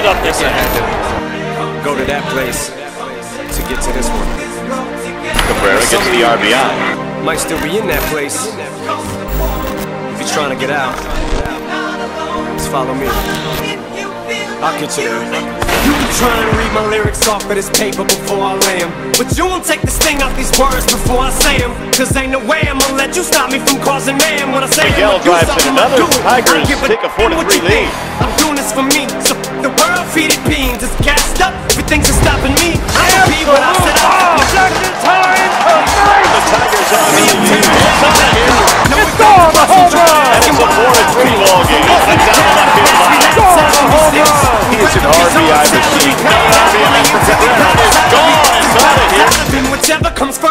it up this Yeah, I end. had to go to that place to get to this one. Cabrera gets the RBI. Might still be in that place. If you're trying to get out, just follow me. I'll get you there. You be trying to read my lyrics off of this paper before I lay them. But you won't take the sting out these words before I say 'em. Cause ain't no way I'm gonna let you stop me from causing man when I say I'm drives another Tigers take a 4 to 3 lead. I'm doing this for me, so the world feed it beans. It's gassed up, everything's just stopping me. I am be what I said I would Second time, the Tigers on the lead. It's gone, home run! And it's a 4-3 ball game. It's down field line. It's gone, home run! He is an RBI machine. Gone, it's out of here. Whichever comes first.